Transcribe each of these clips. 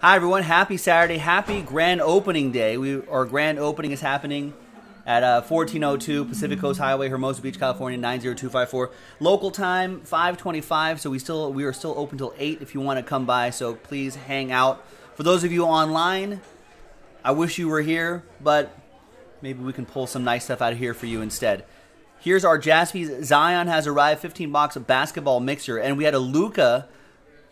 Hi everyone, happy Saturday, happy grand opening day. We our grand opening is happening at uh, 1402 Pacific Coast Highway, Hermosa Beach, California 90254. Local time 525, so we still we are still open till 8 if you want to come by, so please hang out. For those of you online, I wish you were here, but maybe we can pull some nice stuff out of here for you instead. Here's our Jaspys. Zion has arrived, 15 box basketball mixer, and we had a Luka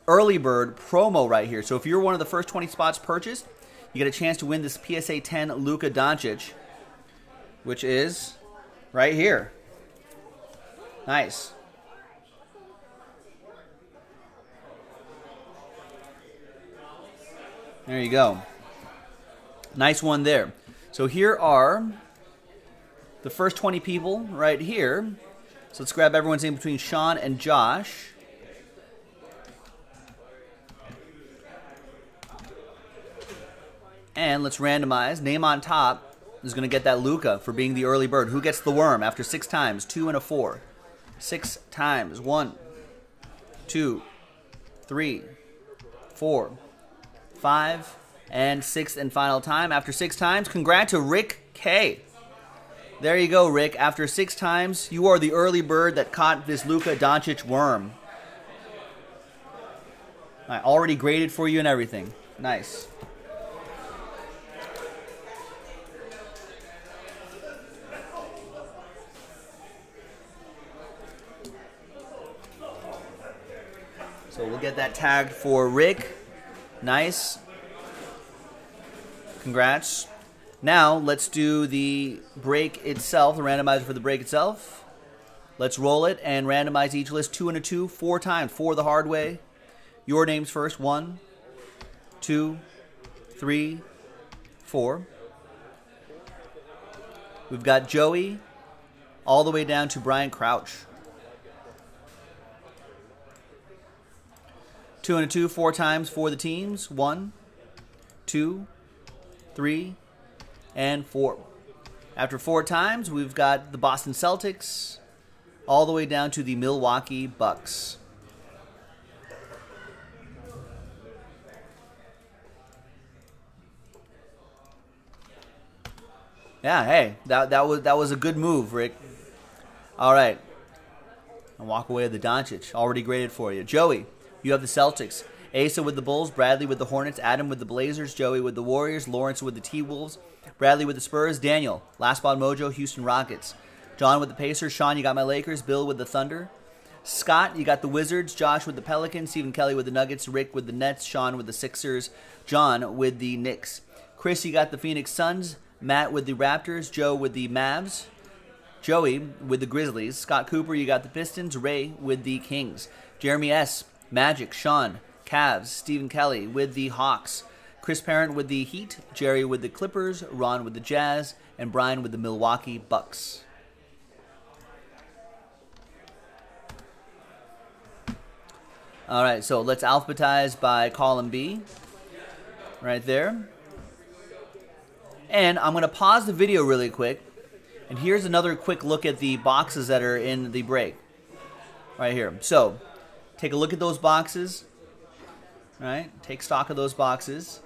early bird promo right here. So if you're one of the first 20 spots purchased, you get a chance to win this PSA 10 Luka Doncic, which is right here. Nice. There you go. Nice one there. So here are the first 20 people right here. So let's grab everyone's name between Sean and Josh. And let's randomize. Name on top is going to get that Luka for being the early bird. Who gets the worm after six times? Two and a four. Six times. One, two, three, four, five, and sixth and final time. After six times, congrats to Rick K. There you go, Rick. After six times, you are the early bird that caught this Luka Doncic worm. I already graded for you and everything. Nice. Get that tagged for Rick. Nice. Congrats. Now let's do the break itself, the randomizer for the break itself. Let's roll it and randomize each list two and a two, four times, four the hard way. Your names first. One, two, three, four. We've got Joey all the way down to Brian Crouch. Two and a two, four times for the teams. One, two, three, and four. After four times, we've got the Boston Celtics all the way down to the Milwaukee Bucks. Yeah, hey, that that was that was a good move, Rick. All right. And walk away with the Doncic. Already graded for you. Joey, you have the Celtics. Asa with the Bulls, Bradley with the Hornets, Adam with the Blazers, Joey with the Warriors, Lawrence with the T Wolves, Bradley with the Spurs, Daniel, Last Spot Mojo, Houston Rockets, John with the Pacers, Sean, you got my Lakers, Bill with the Thunder, Scott, you got the Wizards, Josh with the Pelicans, Stephen Kelly with the Nuggets, Rick with the Nets, Sean with the Sixers, John with the Knicks, Chris, you got the Phoenix Suns, Matt with the Raptors, Joe with the Mavs, Joey with the Grizzlies, Scott Cooper, you got the Pistons, Ray with the Kings, Jeremy S, Magic, Sean, Cavs, Stephen Kelly with the Hawks, Chris Parent with the Heat, Jerry with the Clippers, Ron with the Jazz, and Brian with the Milwaukee Bucks. All right, so let's alphabetize by column B. Right there. And I'm going to pause the video really quick. And here's another quick look at the boxes that are in the break. Right here. So, take a look at those boxes. Right? Take stock of those boxes.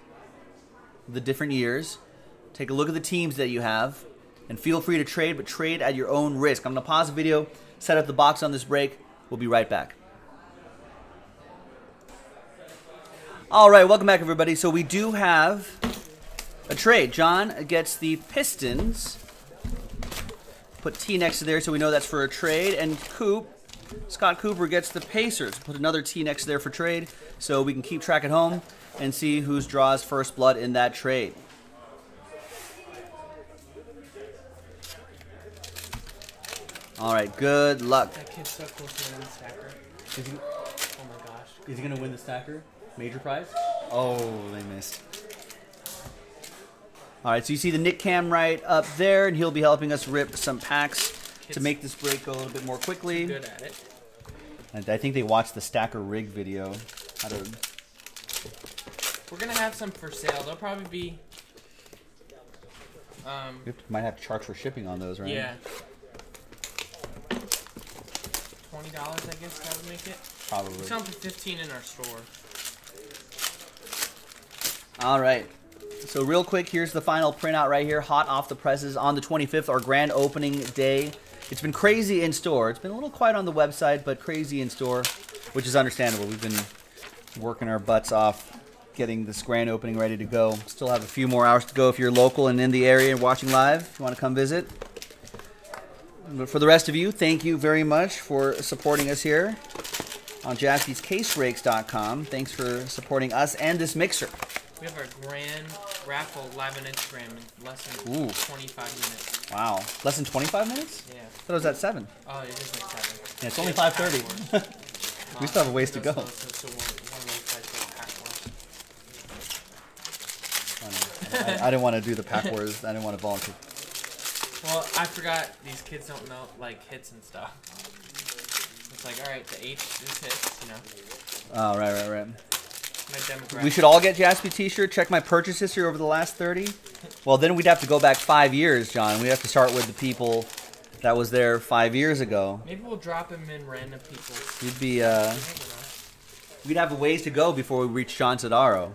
The different years. Take a look at the teams that you have. And feel free to trade, but trade at your own risk. I'm going to pause the video, set up the box on this break. We'll be right back. All right, welcome back, everybody. So we do have a trade. John gets the Pistons. Put T next to there so we know that's for a trade. And Coop, Scott Cooper gets the Pacers. Put another T next there for trade so we can keep track at home and see who's draws first blood in that trade. All right, good luck. That kid's so close to winning the stacker. Is he, Oh my gosh. is he going to win the stacker? Major prize? Oh, they missed. All right, so you see the Nick Cam right up there, and he'll be helping us rip some packs to make this break go a little bit more quickly. Good at it. And I think they watched the stacker rig video. How to, We're gonna have some for sale. They'll probably be. Um. we might have to charge for shipping on those, right? Yeah. Twenty dollars, I guess that would make it. Probably. We sell them for fifteen in our store. All right. So real quick, here's the final printout right here, hot off the presses on the 25th, our grand opening day. It's been crazy in store. It's been a little quiet on the website, but crazy in store, which is understandable. We've been working our butts off getting this grand opening ready to go. Still have a few more hours to go if you're local and in the area and watching live. If you want to come visit. But for the rest of you, thank you very much for supporting us here on JaspysCaseBreaks.com. Thanks for supporting us and this mixer. We have our grand raffle live on Instagram in less than Ooh. 25 minutes. Wow, less than 25 minutes? Yeah. I thought it was at seven. Oh, it is like seven. Yeah, it's only Yeah, 5:30. Pack We still have a ways to go. So, so, so one, one. I, I didn't want to do the pack wars. I didn't want to volunteer. Well, I forgot these kids don't know like hits and stuff. It's like, all right, the H is hits, you know. Oh, right, right, right. We should all get Jaspy T-shirt. Check my purchase history over the last 30. Well, then we'd have to go back five years, John. We'd have to start with the people that was there five years ago. Maybe we'll drop him in random people. We'd be, uh, I don't know. we'd have a ways to go before we reach John Todaro.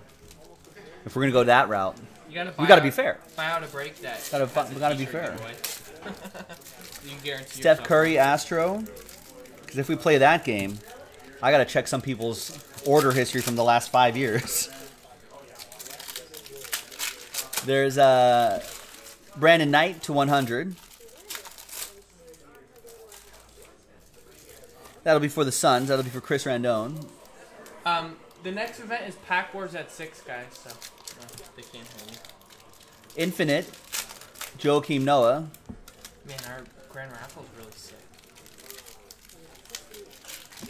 If we're gonna go that route, You gotta. we gotta out- be fair. Buy out a break that. Gotta has fu- a we gotta be fair. Steph Curry. Astro. Because if we play that game, I gotta check some people's order history from the last five years. There's uh, Brandon Knight to 100. That'll be for the Suns. That'll be for Chris Randone. Um, the next event is Pack Wars at six, guys. So no, they can't hear me. Infinite, Joakim Noah. Man, our grand raffle is really sick.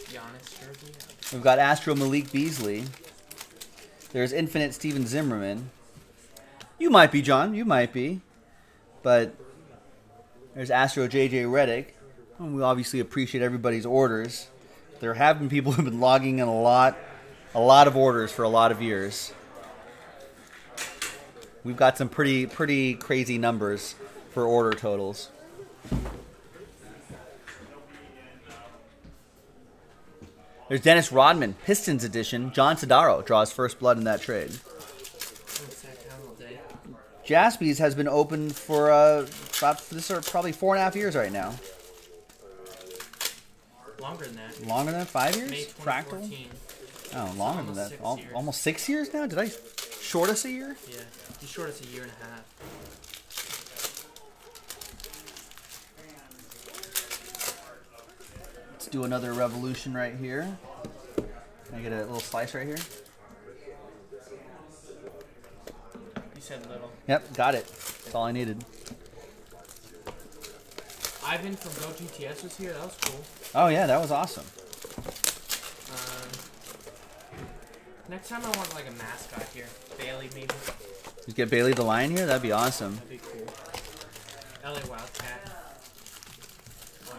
Giannis jersey. We've got Astro Malik Beasley. There's Infinite Stephen Zimmerman. You might be, John. You might be. But there's Astro JJ Redick. We obviously appreciate everybody's orders. There have been people who've been logging in a lot, a lot of orders for a lot of years. We've got some pretty, pretty crazy numbers for order totals. There's Dennis Rodman, Pistons edition. John Todaro draws first blood in that trade. I'm sad town all day. Jaspy's has been open for uh, about this are probably four and a half years right now. Longer than that. Longer than five years? Fractal? 2014. Oh, longer than that. six Al- years. almost six years now. Did I short us a year? Yeah, he's short us a year and a half. Do another revolution right here. Can I get a little slice right here? You said little. Yep, got it. That's all I needed. Ivan from Go GTS was here. That was cool. Oh yeah, that was awesome. Um, next time I want like a mascot here. Bailey maybe. Just get Bailey the Lion here. That'd be awesome. That'd be cool. LA Wildcat. Um,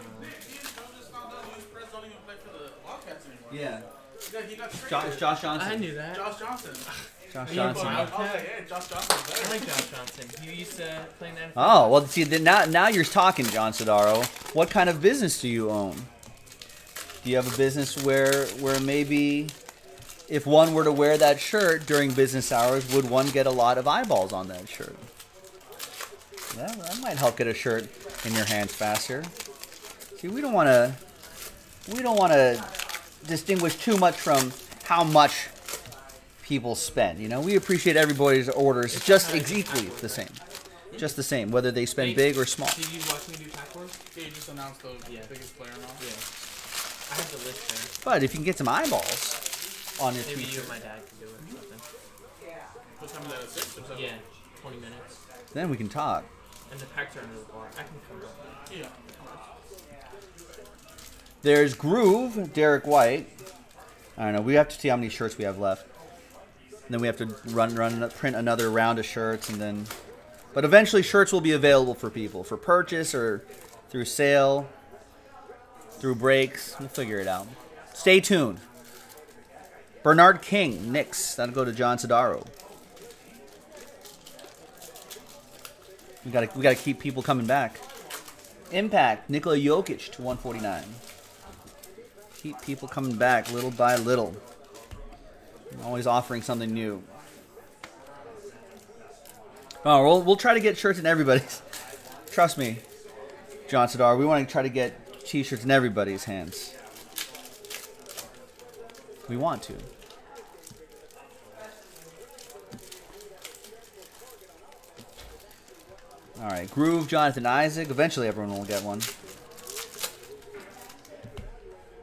Yeah. He got traded. Josh, Josh Johnson. I knew that. Josh Johnson. Josh Johnson. wild? I was like, yeah, Josh Johnson's I like Josh Johnson. He used to play in the NFL. Oh well, see then now now you're talking, John Sodaro. What kind of business do you own? Do you have a business where where maybe if one were to wear that shirt during business hours, would one get a lot of eyeballs on that shirt? Yeah, that might help get a shirt in your hands faster. See, we don't want to we don't want to distinguish too much from how much people spend. You know, we appreciate everybody's orders just kinda like the same, just the same, whether they spend Hey, big or small. Did you watch me do Pack Wars? Yeah, he just announced the Yeah. biggest player now. Yeah. I have the list there. But if you can get some eyeballs on your Maybe you and my dad can do it or something. What time is that? At six or seven? Yeah, 20 minutes. then we can talk. And the packs are under the bar. I can come up. Yeah. There's Groove, Derrick White. I don't know. We have to see how many shirts we have left. And then we have to run, run, print another round of shirts, and then. But eventually, shirts will be available for people for purchase or through sale, through breaks. We'll figure it out. Stay tuned. Bernard King, Knicks. That'll go to John Sodaro. We gotta, we gotta keep people coming back. Impact, Nikola Jokic to 149. Keep people coming back little by little. I'm always offering something new. Oh, we'll we'll try to get shirts in everybody's. Trust me, John Sadar. We want to try to get T-shirts in everybody's hands. We want to. All right, Groove, Jonathan Isaac. Eventually, everyone will get one.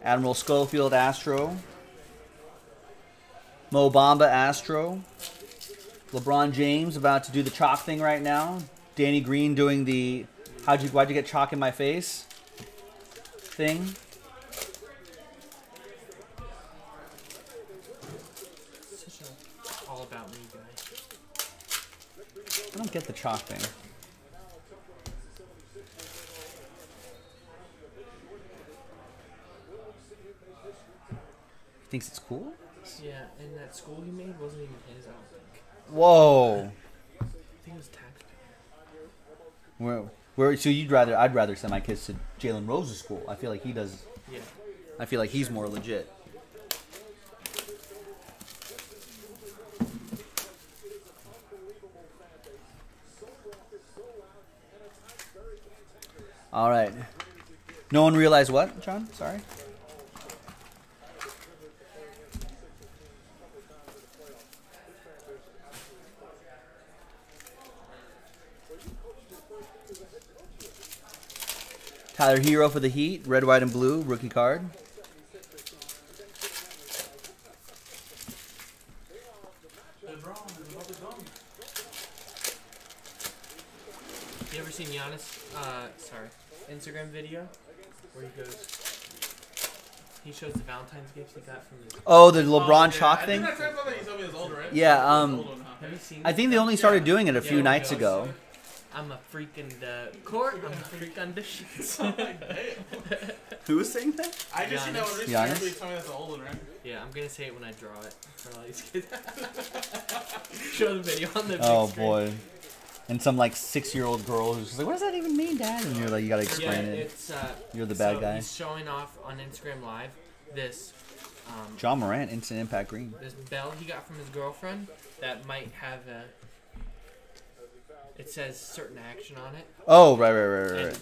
Admiral Schofield, Astro. Mo Bamba, Astro. LeBron James about to do the chalk thing right now. Danny Green doing the how'd you why'd you get chalk in my face thing. Such all about me guy. I don't get the chalk thing. Thinks it's cool? Yeah, and that school he made wasn't even his. I don't think. Whoa. I think it was taxpayer. Where, where, so you'd rather I'd rather send my kids to Jalen Rose's school. I feel like he does Yeah. I feel like he's more legit. All right. No one realized what, John? Sorry. Tyler Herro for the Heat, red, white, and blue, rookie card. You ever seen Giannis? Uh, sorry, Instagram video where he goes. He shows the Valentine's gifts he got from his. Oh, the LeBron Oh, chalk yeah. thing. I think that's something he's told me is older, right? Yeah, um, Old one, huh? Have you seen? I think they only started doing it a few Yeah, nights it ago. I'm a freak in the court. I'm a freak on the sheets. Who was saying that? I just seen that one recently. Giannis? Everybody told me that's the old one, right? yeah, I'm gonna say it when I draw it for all these kids. Show the video on the. Big Oh screen. boy. And some like six-year-old girl who's just like, "What does that even mean, Dad?" And you're like, "You gotta Yeah, explain it." it's. Uh, You're the bad so guy. He's showing off on Instagram Live this. Um, John Morant, instant impact green. this bell he got from his girlfriend that might have a. It says certain action on it, Oh, right, right, right, right. and,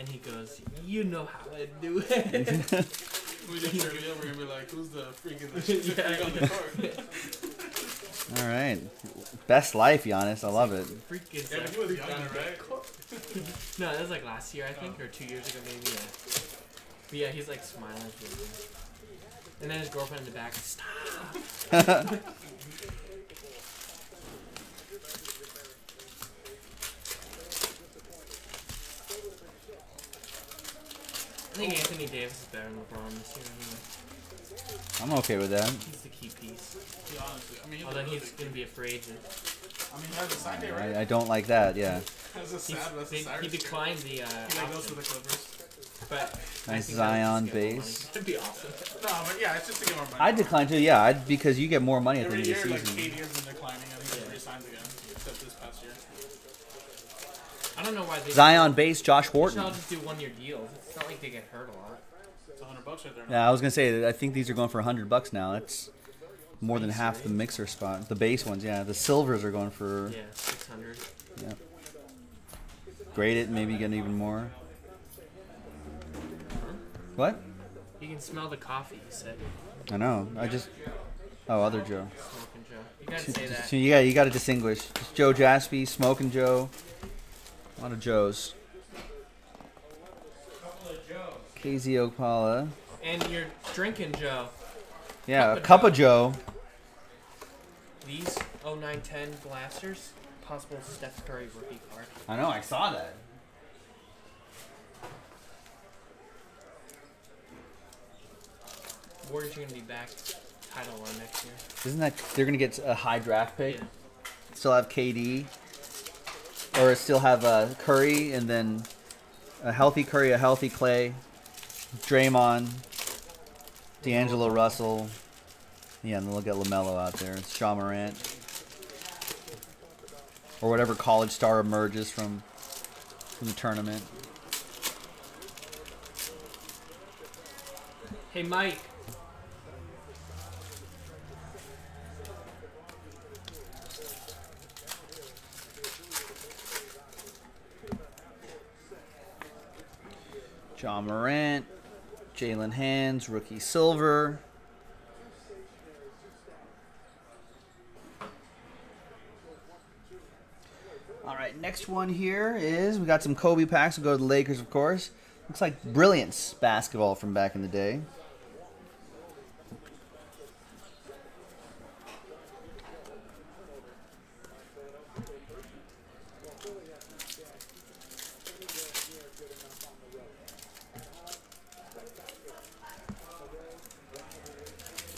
and he goes, "You know how I do it." We did a video. We're gonna be like, "Who's the freak in the Yeah. freak on the court?" All right. Best life, Giannis. I love it. Freak is Yeah, he was freak younger, right? No, that was like last year, I think, or two years ago, maybe. Yeah. But yeah, he's like smiling. And then his girlfriend in the back, stop. Think Anthony Davis is better than LeBron this year anyway. I'm okay with that. He's the key piece. Yeah, honestly. I mean, he's Although he's going to be a free agent. I mean, he has a sign day, right? I, I don't like that. Yeah. That's a He's, sad, that's a they, he declined the uh, He like goes to the Clippers. but Nice Zion that would just get more base. money. That'd be awesome. No, but yeah, it's just to get more money. I decline to. Yeah, I'd, because you get more money at the end of the like season. KD has been declining. I think Yeah. he resigns again, except this past year. I don't know why they Zion base, Josh They should all just do one year deals. It's not like they get hurt a lot. It's 100 bucks right there. Yeah, I was gonna say. I think these are going for hundred bucks now. That's more than half the mixer spot. The base ones, yeah. The silvers are going for Yeah, six hundred. Yeah. grade it, maybe get even more. What? You can smell the coffee. You said I know. I just. Oh, other Joe. smoking Joe. You gotta say that. So you got you got to distinguish. Just Joe Jaspy, Smoking Joe. A lot of Joes. KZ Okpala. And you're drinking Joe. Yeah, Cup a of cup Joe. of Joe. These 0910 Blasters, possible Steph Curry rookie card. I know. I saw that. Warriors are gonna be back title run next year. Isn't that they're gonna get a high draft pick? Yeah. Still have KD, or still have uh, Curry, and then a healthy Curry, a healthy Clay, Draymond, D'Angelo Russell. Yeah, and then they'll get Lamelo out there. It's Shaw Morant, or whatever college star emerges from from the tournament. Hey Mike. John Morant, Jalen Hands, rookie silver. All right, next one here is we got some Kobe packs. We'll go to the Lakers, of course. Looks like Brilliance basketball from back in the day.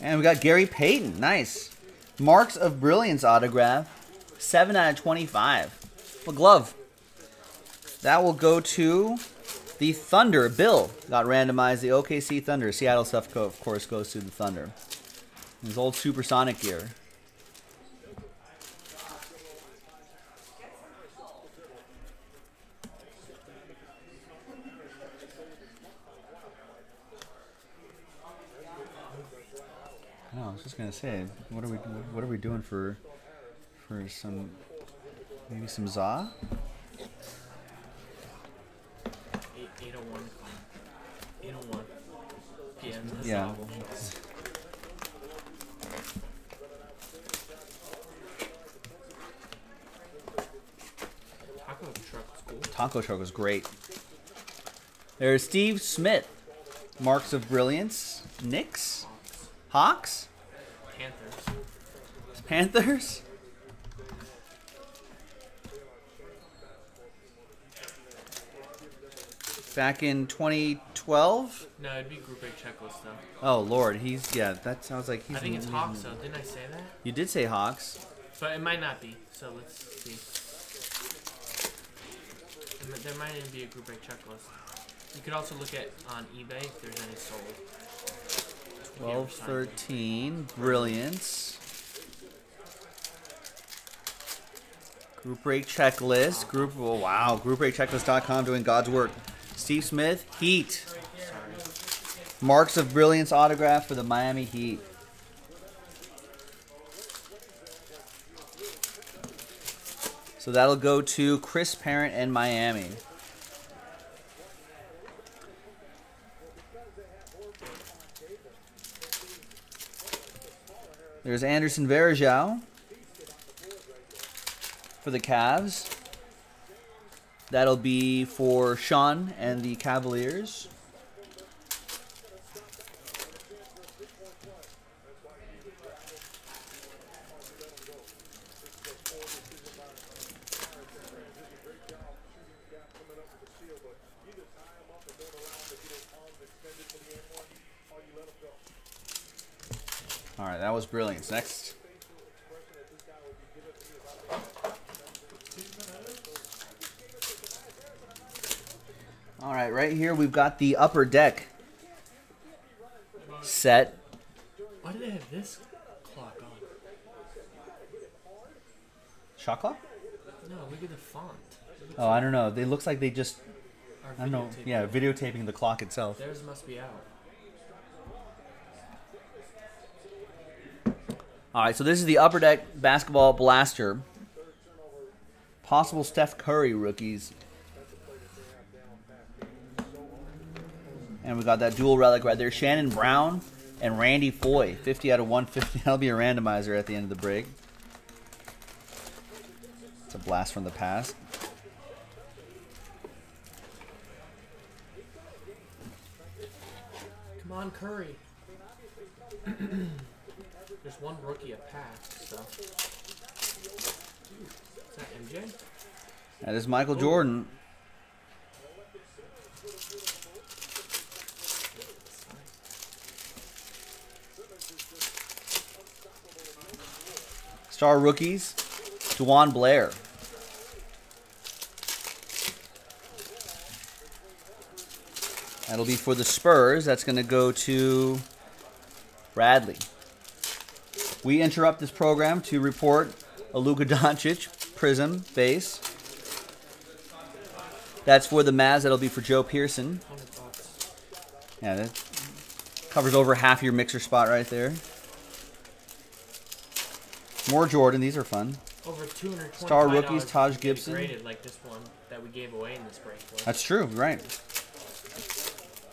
And we got Gary Payton. Nice. Marks of Brilliance autograph. 7 out of 25. A glove. That will go to the Thunder. Bill got randomized. The OKC Thunder. Seattle stuff, of course, goes to the Thunder. His old supersonic gear. No, I was gonna say, what are we what are we doing for for some maybe some za? Eight, 801 801 PM. Yeah. Taco truck is cool. Taco truck was great. There's Steve Smith, marks of brilliance. Knicks, Hawks. Panthers. Back in 2012. No, it'd be group A checklist though. Oh Lord, he's yeah. That sounds like he's. I think it's Hawks though. Didn't I say that? You did say Hawks. But it might not be. So let's see. There might even be a group A checklist. You could also look at on eBay if there's any sold. If you ever 12, 13, brilliance. Group break checklist. Group, oh, wow. GroupBreakChecklist.com doing God's work. Steve Smith, Heat. Marks of Brilliance autograph for the Miami Heat. So that'll go to Chris Parent and Miami. There's Anderson Varejao for the Cavs. That'll be for Sean and the Cavaliers. All right, that was brilliant. Next. All right, right here we've got the upper deck set. Why do they have this clock on? Shot clock? No, look at the font. It Oh, I don't know. They looks like they just I don't know. Yeah, videotaping the clock itself. Theirs must be out. All right, so this is the upper deck basketball blaster. Possible Steph Curry rookies. And we got that dual relic right there. Shannon Brown and Randy Foye. 50 out of 150. That'll be a randomizer at the end of the break. It's a blast from the past. Come on, Curry. There's one rookie a pack, so. Is that MJ? That is Michael Jordan. Star rookies, DeJuan Blair. That'll be for the Spurs. That's going to go to Bradley. We interrupt this program to report a Luka Doncic Prism base. That's for the Mavs. That'll be for Joe Pearson. Yeah, that covers over half your mixer spot right there. More Jordan. These are fun. Over 225 Star rookies, Taj Gibson. Graded like this one that we gave away in this break. That's true. Right.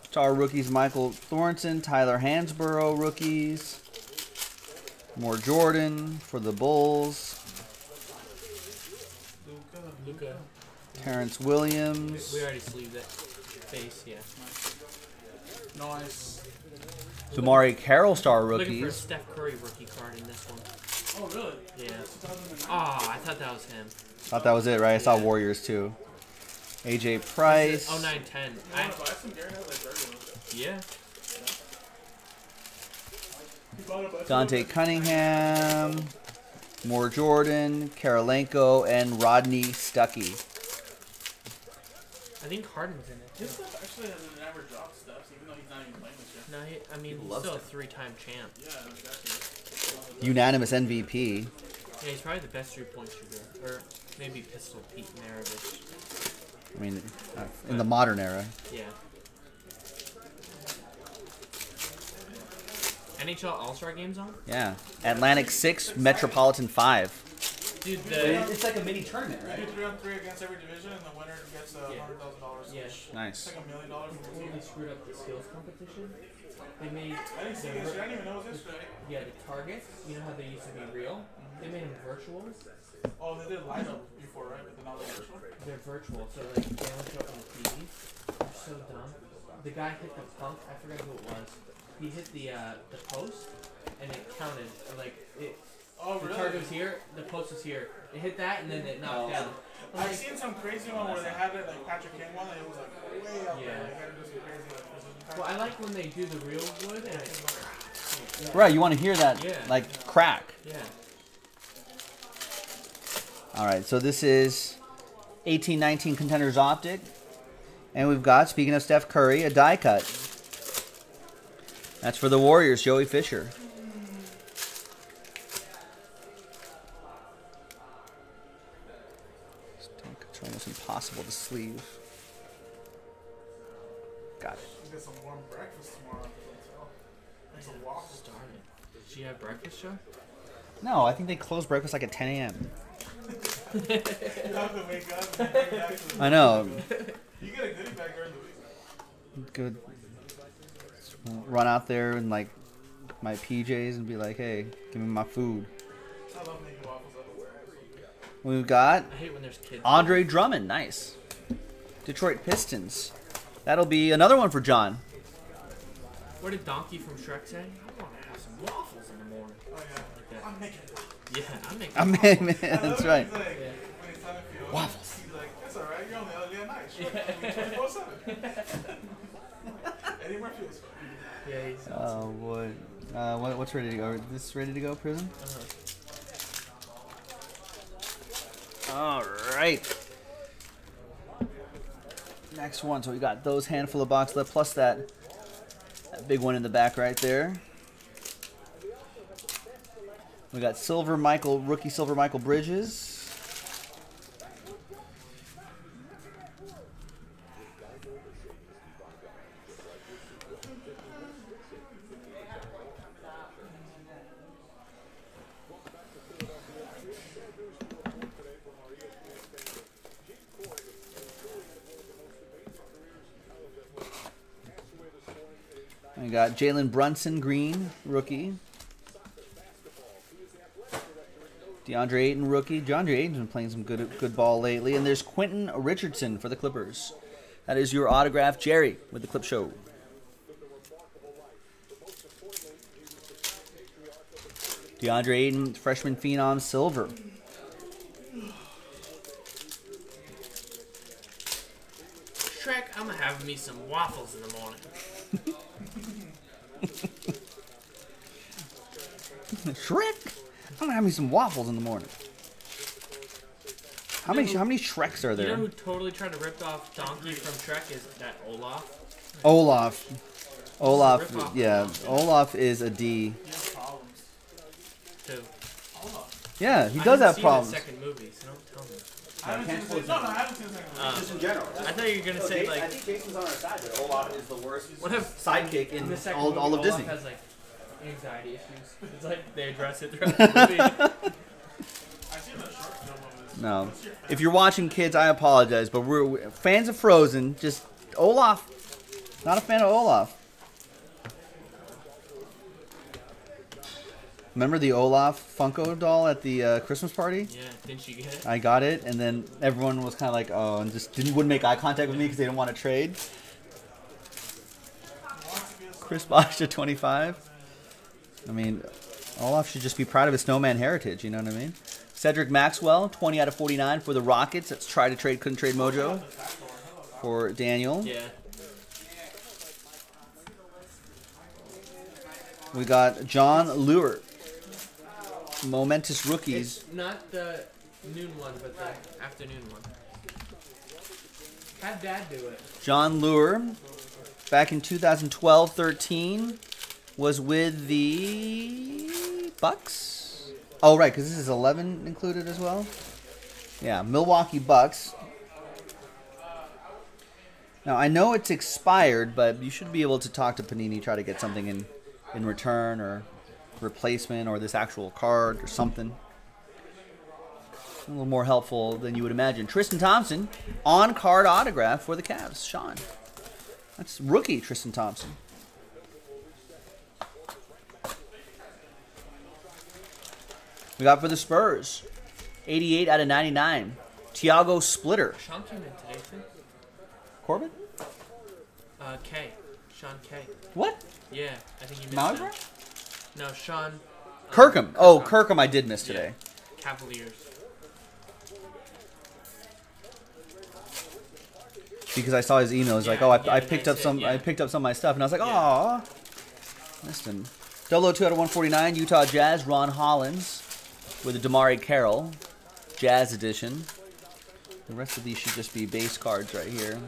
Star rookies Michael Thornton, Tyler Hansbrough rookies. More Jordan for the Bulls. Luka. Luca. Terrence Williams. we already sleeved it. Face, yeah. Nice. DeMarre Carroll Star rookies. Looking for a. Steph Curry rookie card in this one. Oh, really? Yeah. 2009? Oh, ah, I thought that was him. Thought that was it, right? I saw Yeah. Warriors too. AJ Price. Oh, 9 10. I, wanna buy some? Gary has like yeah. You bought a bunch of Dante? Cunningham. More Jordan, Kirilenko, and Rodney Stuckey. I think Harden's in it. His stuff actually has never dropped steps, even though he's not even playing this year. No, he, I mean, People he's love still a three time champ. Yeah, exactly. Unanimous MVP. Yeah, he's probably the best three point shooter. Or maybe Pistol Pete Maravich. I mean, uh, in the modern era. Yeah. NHL All Star games on? Yeah. Atlantic 6, Metropolitan 5. Dude, the. It's like a mini tournament, You do three on three against every division, and the winner gets a Yeah. hundred thousand dollars. Yeah. It's Nice. like a million dollars from the team. They screwed up the skills competition. They made I didn't see this. vir- shit. I didn't even know it was yesterday. yeah the targets. You know how they used to be real? They made them virtual. Oh, they did line up before, right? But then now they're virtual. They're virtual, so like they don't show up on the TV. They're so dumb. The guy hit the punk. I forgot who it was. He hit the uh, the post, and it counted. Like it. Oh, The really? target was here. The post was here. It hit that, and then it knocked oh. down. I'm I've seen some crazy one where they had it like Patrick King one, and it was like way up Yeah. there. They had to crazy like well, I like when they do the real wood, and it, Right, you want to hear that, Yeah. like, crack. yeah. All right, so this is 1819 Contenders Optic. And we've got, speaking of Steph Curry, a die cut. That's for the Warriors, Joey Fisher. This die cuts are almost impossible to sleeve. Got it. You get some warm breakfast tomorrow. And some waffles. Darn it. Did she have breakfast, Joe? No, I think they close breakfast like at 10 a.m. You have to wake up and bring back to the I know. You get a goodie bag during the week. Good. Run out there in like my PJs and be like, hey, give me my food. I love making waffles everywhere. We've got I hate when there's kids. Andre Drummond. Nice. Detroit Pistons. That'll be another one for John. What did Donkey from Shrek say? I want to have some waffles in the morning. Oh yeah. Like. I'm making Yeah, I'm making. I mean, I love that's when right. He's like, Yeah. when he's telling Fiona, Waffles. He's like, that's alright, you're on the other night. Sure. 24 7. Eddie Murphy was fun. Yeah, he's awesome. Oh, what? Uh, what? What's ready to go? Is this ready to go, prison? Uh-huh. All right. Next one. So we got those handful of box left, plus that, that big one in the back right there. We got silver Michael, rookie silver Mikal Bridges. Got Jalen Brunson, green, rookie. DeAndre Ayton, rookie. DeAndre Ayton's been playing some good good ball lately. And there's Quentin Richardson for the Clippers. That is your autograph, Jerry, with the Clip Show. DeAndre Ayton, freshman phenom, silver. Shrek, I'm gonna have me some waffles in the morning. Shrek. I'm gonna have me some waffles in the morning. How many how many Shreks are there? You know who totally tried to rip off Donkey from Shrek is that Olaf. Olaf. Olaf. Yeah, Olaf is a D. He has problems. Too. Yeah, he does have problems. Second movie, so don't tell me. I haven't seen the close second No, no, I haven't seen the second one. Just in general. I thought you were gonna say like think Jason's on our side, but Olaf is the worst what if sidekick in in the second all, movie all of Olaf Disney. has like anxiety issues. It's like they address it throughout the movie. I've seen the short film of. No. If you're watching, kids, I apologize, but we're we're fans of Frozen. Just Olaf. Not a fan of Olaf. Remember the Olaf Funko doll at the uh, Christmas party? Yeah, didn't you get it? I got it, and then everyone was kind of like, "Oh," and just didn't wouldn't make eye contact with me because they didn't want to trade. Chris Bosh at 25. I mean, Olaf should just be proud of his snowman heritage. You know what I mean? Cedric Maxwell, 20 out of 49 for the Rockets. Let's try to trade, couldn't trade Mojo for Daniel. Yeah. We got Jon Leuer. Momentous rookies. It's not the noon one, but the afternoon one. Have Dad do it. Jon Leuer, back in 2012-13, was with the Bucks. Oh, right, because this is 11 included as well. Yeah, Milwaukee Bucks. Now I know it's expired, but you should be able to talk to Panini, try to get something in in return or replacement or this actual card or something. A little more helpful than you would imagine. Tristan Thompson, on card autograph for the Cavs. Sean. That's rookie Tristan Thompson. We got for the Spurs, 88 out of 99. Tiago Splitter. Sean came in today too. Corbin? Uh, K. Sean K. What? Yeah, I think you missed Malaga? No, Sean. um, Kirkham. Oh, Kirkham I did miss Yeah. today. Cavaliers. Because I saw his email. He's like, oh, I, yeah, I picked up some I picked up some of my stuff. And I was like, Yeah. aw. Missed him. 002 out of 149, Utah Jazz, Ron Hollins with a DeMarre Carroll, Jazz edition. The rest of these should just be base cards right here.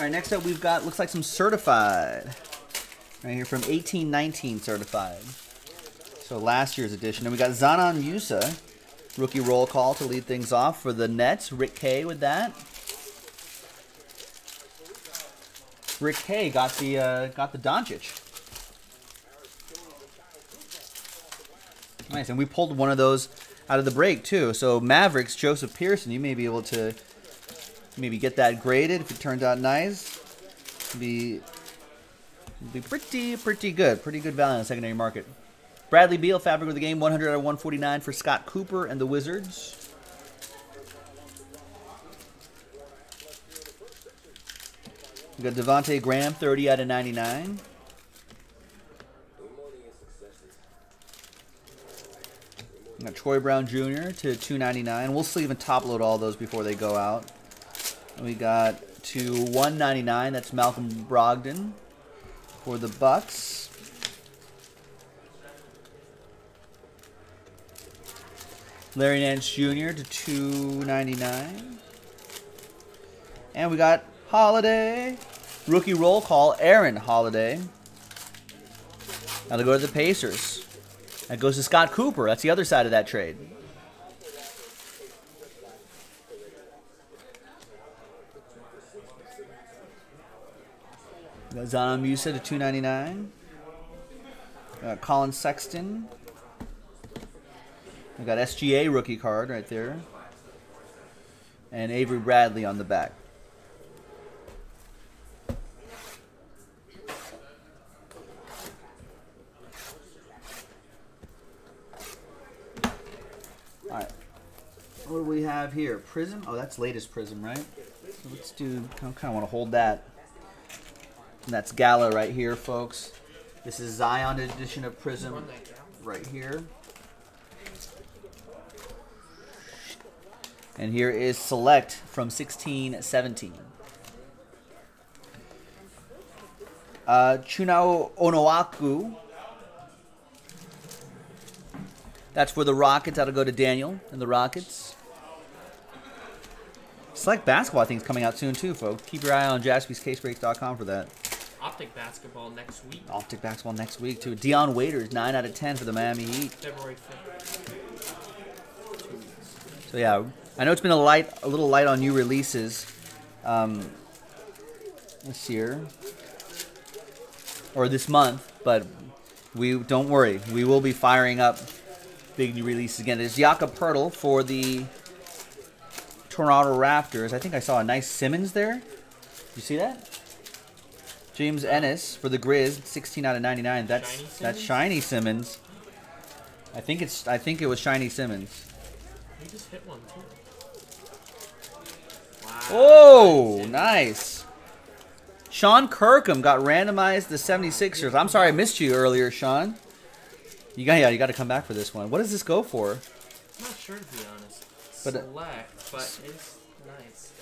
All right, next up we've got looks like some certified. Right here from 1819 certified. So last year's edition. And we got Dzanan Musa, rookie roll call to lead things off for the Nets. Rick K with that. Rick K got the uh, got the Doncic. Nice, and we pulled one of those out of the break too. So Mavericks, Joseph Pearson, you may be able to maybe get that graded if it turns out nice. Be be pretty pretty good, pretty good value in the secondary market. Bradley Beal, fabric of the game, 100 out of 149 for Scott Cooper and the Wizards. We got Devonte Graham, 30 out of 99. We got Troy Brown Jr. to 299. We'll still even top load all those before they go out. We got to 199. That's Malcolm Brogdon for the Bucks. Larry Nance Jr. to 299. And we got Holiday. Rookie roll call, Aaron Holiday. Now to go to the Pacers. That goes to Scott Cooper. That's the other side of that trade. Zion Musa to 299. We uh, got Collin Sexton. We got SGA rookie card right there. And Avery Bradley on the back. All right. What do we have here? Prism? Oh, that's latest Prism, right? So let's do. I kind of want to hold that. And that's Gala right here, folks. This is Zion edition of Prism Run that down. right here. And here is Select from 1617. Uh, Chinanu Onuaku. That's for the Rockets. That'll go to Daniel and the Rockets. Select basketball, I think, is coming out soon too, folks. Keep your eye on jaspyscasebreaks.com for that. Optic basketball next week, Optic basketball next week too. Dion Waiters, nine out of ten for the Miami Heat. February 5th. So yeah, I know it's been a light, a little light on new releases um, this year or this month, but we don't worry. We will be firing up big new releases again. There's Jakob Poeltl for the Toronto Raptors. I think I saw a nice Simmons there. You see that? James Ennis for the Grizz, 16 out of 99. That's Shiny that's Simmons? shiny Simmons. I think it's I think it was shiny Simmons. We just hit one too. Wow. Oh, nice. Sean Kirkham got randomized the 76ers. I'm sorry I missed you earlier, Sean. You got yeah, you got to come back for this one. What does this go for? I'm not sure to be honest. But, uh, Select, but it's nice.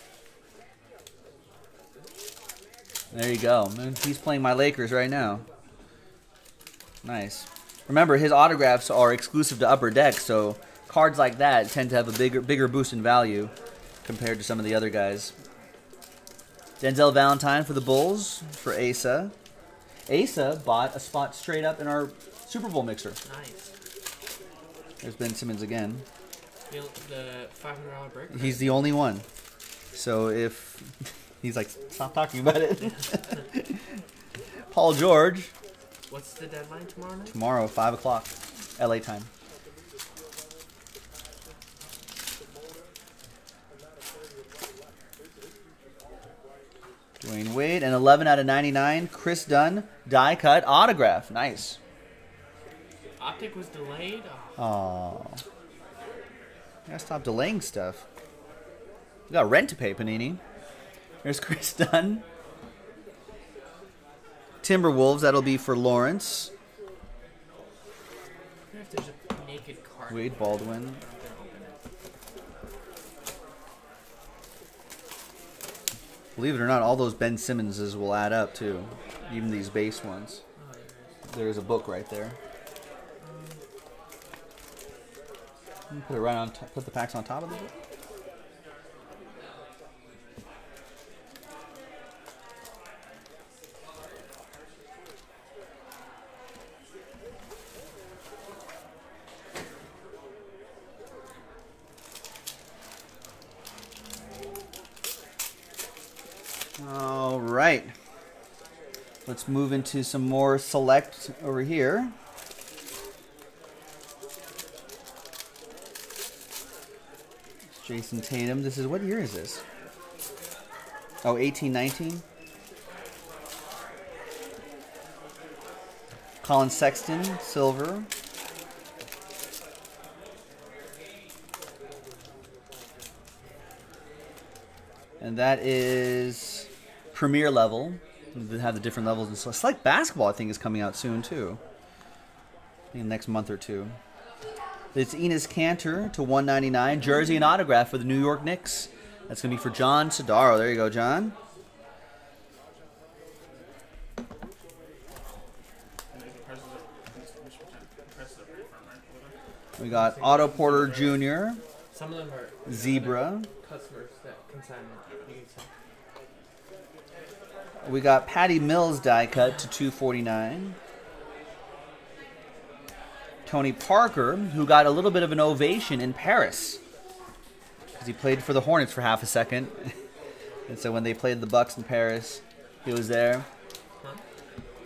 There you go. He's playing my Lakers right now. Nice. Remember, his autographs are exclusive to Upper Deck, so cards like that tend to have a bigger bigger boost in value compared to some of the other guys. Denzel Valentine for the Bulls for Asa. Asa bought a spot straight up in our Super Bowl mixer. Nice. There's Ben Simmons again. The, the five hundred dollar break. He's the only one. So if he's like, stop talking about it. Paul George What's the deadline tomorrow night? tomorrow, five o'clock, LA time. Dwyane Wade, and 11 out of 99. Kris Dunn, die cut autograph. Nice. Optic was delayed. Oh, Oh. Gotta stop delaying stuff. We got rent to pay, Panini. There's Kris Dunn. Timberwolves, that'll be for Lawrence. Wade Baldwin. Believe it or not, all those Ben Simmonses will add up too. Even these base ones. There it is. There's a book right there. Put it right on. Put the packs on top of the book. All right. Let's move into some more select over here. Jayson Tatum. This is what year is this? Oh, 1819. Collin Sexton, silver. And that is premier level. They have the different levels and so it's like basketball. I think is coming out soon too. In the next month or two. It's Enes Kanter to 199 jersey and autograph for the New York Knicks. That's gonna be for John Sodaro. There you go, John. And there's a press of which one? Press of right? We got Otto Porter Jr., Some of them are Zebra. customers that consign it. You can sell. We got Patty Mills die cut to 249. Tony Parker, who got a little bit of an ovation in Paris because he played for the Hornets for half a second, and so when they played the Bucks in Paris, he was there.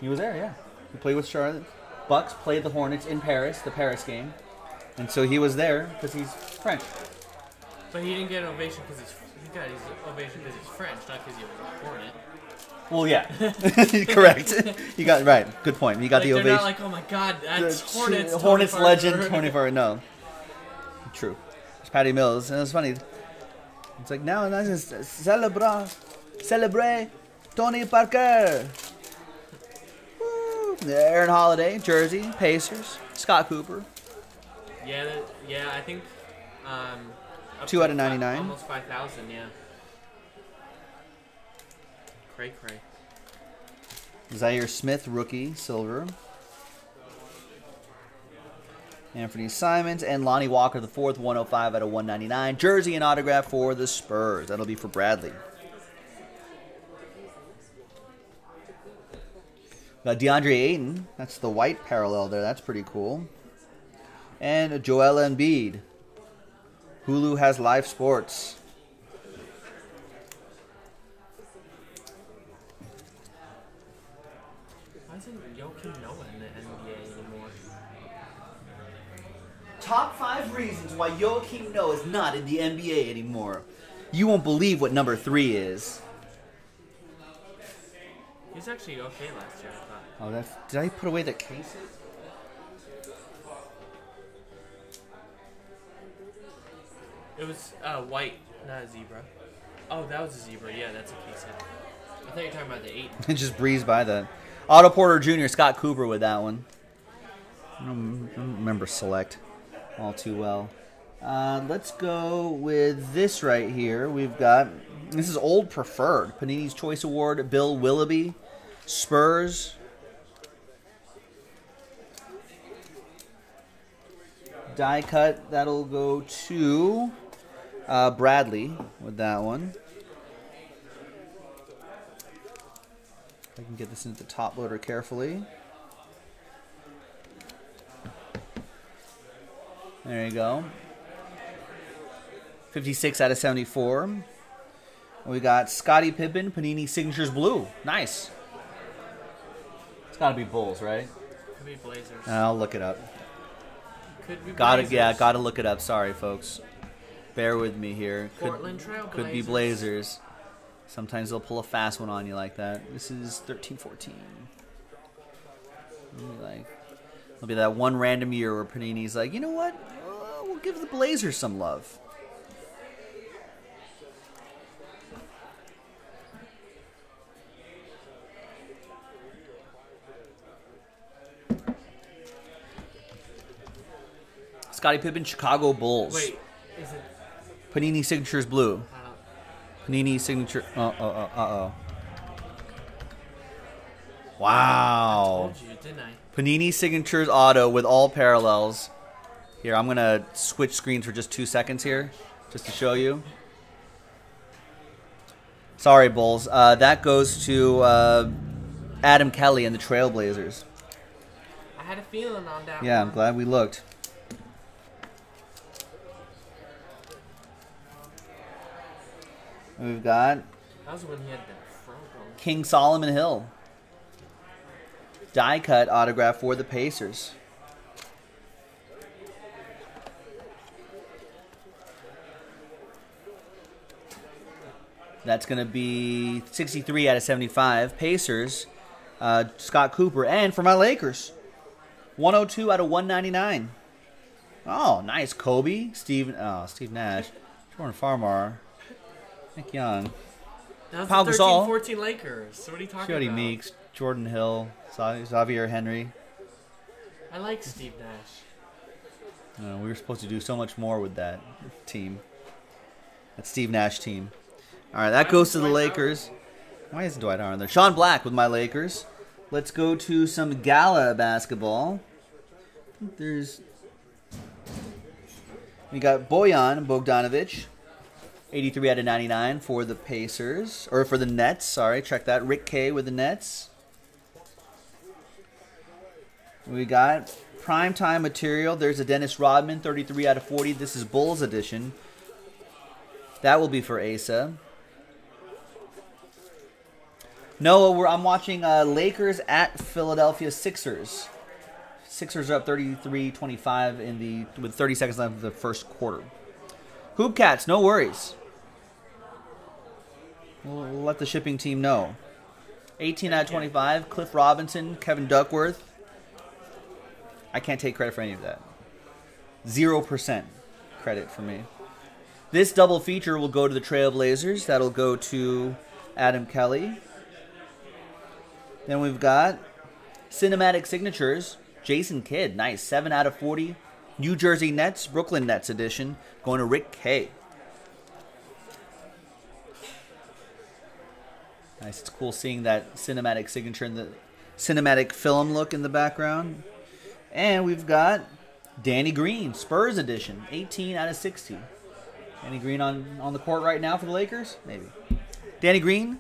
He was there, yeah. He played with Charlotte. Bucks played the Hornets in Paris, the Paris game, and so he was there because he's French. But he didn't get an ovation because he's he got his ovation because he's French, not because he was a Hornet. Well, yeah, correct. You got right. Good point. You got like, the ovation. not like, oh my god, that's The Hornets. Tony Hornets Parker." legend Tony Parker. No, true. It's Patty Mills, and it's funny. It's like now, now it's celebrate, celebrate Tony Parker. Woo. Aaron Holiday, Jersey, Pacers, Scott Cooper. Yeah, that, yeah, I think. Um, Two out of 99. Almost five thousand, yeah. Cray cray. Zhaire Smith, rookie, silver. Anfernee Simons and Lonnie Walker, the fourth, 105 out of 199. Jersey and autograph for the Spurs. That'll be for Bradley. Got DeAndre Ayton. That's the white parallel there. That's pretty cool. And Joel Embiid. Hulu has live sports. Why isn't Joakim Noah in the NBA anymore? Top five reasons why Joakim Noah is not in the NBA anymore. You won't believe what number three is. He was actually okay last year, I thought. Oh, that's. Did I put away the cases? It was uh, white, not a zebra. Oh, that was a zebra. Yeah, that's a case hit. I thought you were talking about the eight. It just breezed by that. Otto Porter Jr., Scott Cooper with that one. I don't, I don't remember select all too well. Uh, let's go with this right here. We've got this is old preferred Panini's Choice Award. Bill Willoughby, Spurs. Die cut. That'll go to uh, Bradley with that one. I can get this into the top loader carefully. There you go. 56 out of 74. We got Scottie Pippen, Panini Signatures Blue. Nice. It's got to be Bulls, right? Could be Blazers. Uh, I'll look it up. Could be Got to Blazers. yeah, got to look it up. Sorry, folks. Bear with me here. Could, Portland Trail could be Blazers. Blazers. Sometimes they'll pull a fast one on you like that. This is 13 14. Like, it'll be that one random year where Panini's like, you know what? Uh, we'll give the Blazers some love. Scottie Pippen, Chicago Bulls. Wait, is it? Panini Signatures Blue. I. Panini signature. Uh oh. Uh oh. Wow. Told you, didn't I? Panini signatures auto with all parallels. Here, I'm gonna switch screens for just two seconds here, just to show you. Sorry, Bulls. Uh, that goes to uh, Adam Kelly and the Trailblazers. I had a feeling on that. Yeah, I'm glad we looked. We've got That was when he had the. King Solomon Hill. Die cut autograph for the Pacers. That's going to be 63 out of 75. Pacers, uh, Scott Cooper. And for my Lakers, 102 out of 199. Oh, nice. Kobe, Steve, oh, Steve Nash, Jordan Farmar, Nick Young. That was Pau the Gasol. 13 14 Lakers. So what are you talking Jodie about? Meeks, Jordan Hill, Xa- Xavier Henry. I like Steve Nash. Uh, we were supposed to do so much more with that team. That Steve Nash team. All right, that Why goes to the Dwight Lakers. Why isn't Dwight Howard there? Sean Black with my Lakers. Let's go to some gala basketball. There's we got Bojan Bogdanovic, 83 out of 99 for the Pacers or for the Nets. Sorry, check that. Rick K with the Nets. We got primetime material. There's a Dennis Rodman, 33 out of 40. This is Bulls edition. That will be for Asa. Noah, we're, I'm watching uh, Lakers at Philadelphia Sixers. Sixers are up 33-25 in the with 30 seconds left of the first quarter. Hoopcats, no worries. We'll, we'll let the shipping team know. 18 out of 25. Cliff Robinson, Kevin Duckworth. I can't take credit for any of that. Zero percent credit for me. This double feature will go to the Trailblazers. That'll go to Adam Kelly. Then we've got cinematic signatures. Jason Kidd, nice. 7 out of 40. New Jersey Nets, Brooklyn Nets edition, going to Rick K. Nice. It's cool seeing that cinematic signature and the cinematic film look in the background. And we've got Danny Green, Spurs edition, 18 out of 60. Danny Green on, on the court right now for the Lakers? Maybe. Danny Green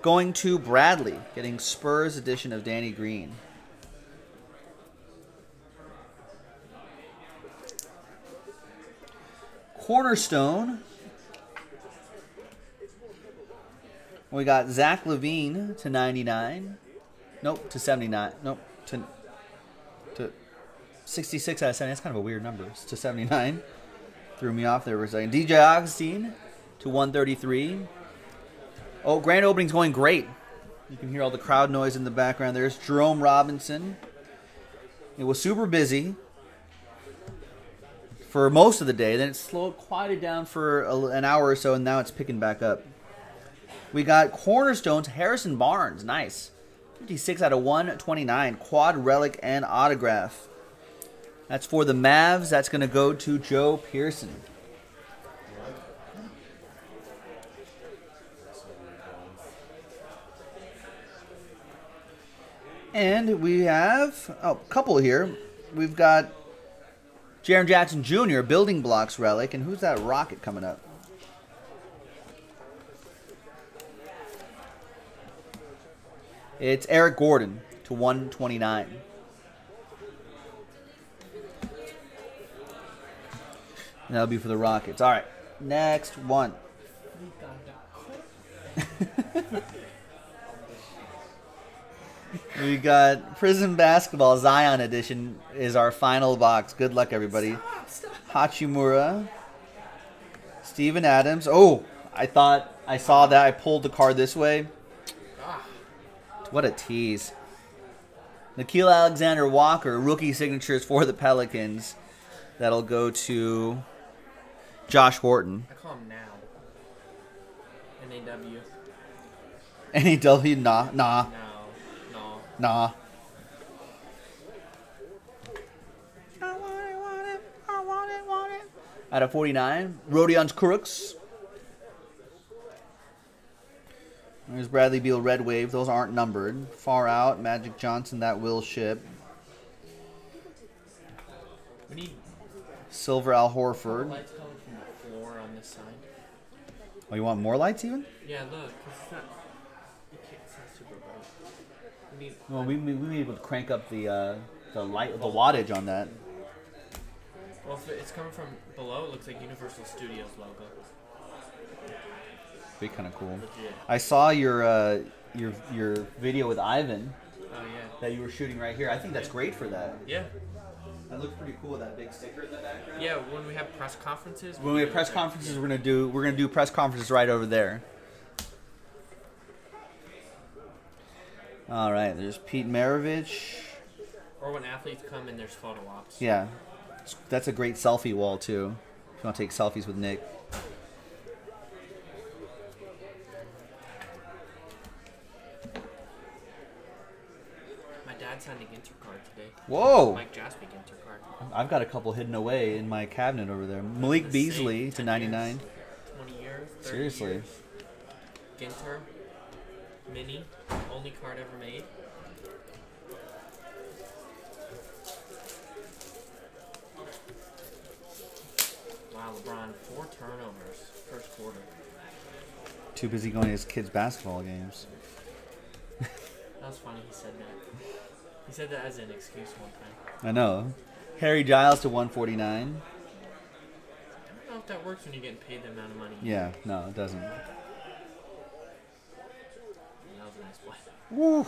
going to Bradley, getting Spurs edition of Danny Green. Cornerstone. We got Zach LaVine to 99. Nope, to 79. Nope, to to 66 out of 70. That's kind of a weird number. It's to 79. Threw me off there for a second. DJ Augustin to 133. Oh, grand opening's going great. You can hear all the crowd noise in the background. There's Jerome Robinson. It was super busy for most of the day. Then it slowed, quieted down for a, an hour or so, and now it's picking back up. We got Cornerstones, Harrison Barnes. Nice. 56 out of 129. Quad relic and autograph. That's for the Mavs. That's going to go to Joe Pearson. And we have oh, a couple here. We've got Jaren Jackson Jr., building blocks relic. And who's that rocket coming up? It's Eric Gordon to 129. And that'll be for the Rockets. All right, next one. we got Prizm Basketball Zion Edition is our final box. Good luck, everybody. Hachimura, Steven Adams. Oh, I thought I saw that. I pulled the card this way. What a tease. Nickeil Alexander Walker, rookie signatures for the Pelicans. That'll go to Josh Horton. I call him now. N-A-W. NEW, nah, nah, No. No. nah. Out of 49, Rodions Kurucs. There's Bradley Beal Red Wave. Those aren't numbered. Far out, Magic Johnson, that will ship. We need Silver Al Horford. lights coming from the floor on this side. Oh, you want more lights even? Yeah, look, it's not... It's not super bright. We need... Well, we we we may be able to crank up the uh, the light the wattage on that. Well, if it's coming from below, it looks like Universal Studios logo. Be kind of cool. I saw your uh, your your video with Ivan Oh, yeah. that you were shooting right here. I think that's great for that. Yeah. That looks pretty cool. With that big sticker in the background. Yeah, when we have press conferences... When we have press conferences, we're gonna do we're gonna do press conferences right over there. All right. There's Pete Maravich. Or when athletes come and there's photo ops. Yeah, that's a great selfie wall too. If you want to take selfies with Nick. My dad signed a Ginter card today. Whoa! Mike Jaspi Ginter card. I've got a couple hidden away in my cabinet over there. Malik The Beasley to 99. years, 20 years. 30 Seriously. Years. Ginter. Mini. Only card ever made. Wow, LeBron, four turnovers first quarter. Too busy going to his kids' basketball games. That was funny he said that. He said that as an excuse one time. I know. Harry Giles to 149. I don't know if that works when you're getting paid the amount of money. Yeah, no, it doesn't. That was a nice play. Woo!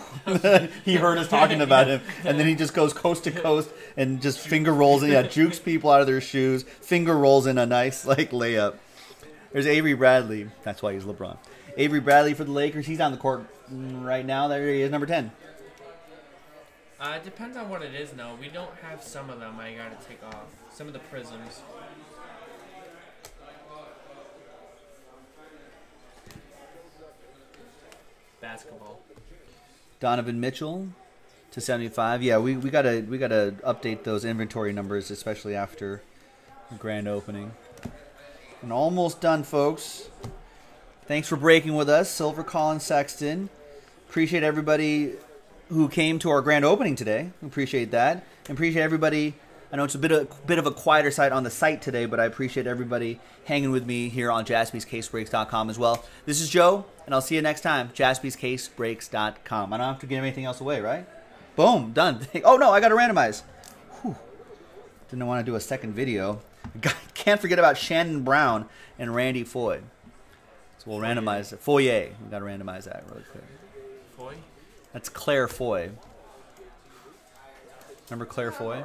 he heard us talking about him, and then he just goes coast to coast and just finger rolls in. Yeah, jukes people out of their shoes, finger rolls in a nice like layup. There's Avery Bradley. That's why he's LeBron. Avery Bradley for the Lakers. He's on the court right now. There he is, number ten. Uh, it depends on what it is, though. We don't have some of them I gotta take off. Some of the prisms. Basketball. Donovan Mitchell to 75. Yeah, we, we gotta we gotta update those inventory numbers, especially after grand opening. And almost done, folks. Thanks for breaking with us, Silver Collin Sexton. Appreciate everybody who came to our grand opening today. Appreciate that. And appreciate everybody. I know it's a bit of bit of a quieter side on the site today, but I appreciate everybody hanging with me here on jaspyscasebreaks.com as well. This is Joe, and I'll see you next time. jaspyscasebreaks.com. I don't have to give anything else away, right? Boom, done. Oh no, I got to randomize. Whew. Didn't want to do a second video. Can't forget about Shannon Brown and Randy Foye. So we'll randomize it. Foyer. We got to randomize that really quick. That's Claire Foy. Remember Claire Foy?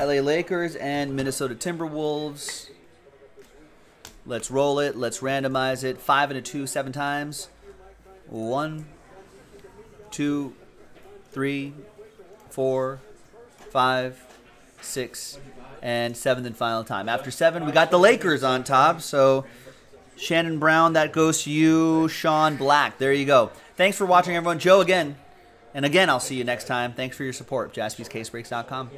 LA Lakers and Minnesota Timberwolves. Let's roll it. Let's randomize it. Five and a two, seven times. One, two, three, four, five, six, and seventh and final time. After seven, we got the Lakers on top, so Shannon Brown, that goes to you. Sean Black, there you go. Thanks for watching, everyone. Joe again. And again, I'll see you next time. Thanks for your support. JaspysCaseBreaks.com.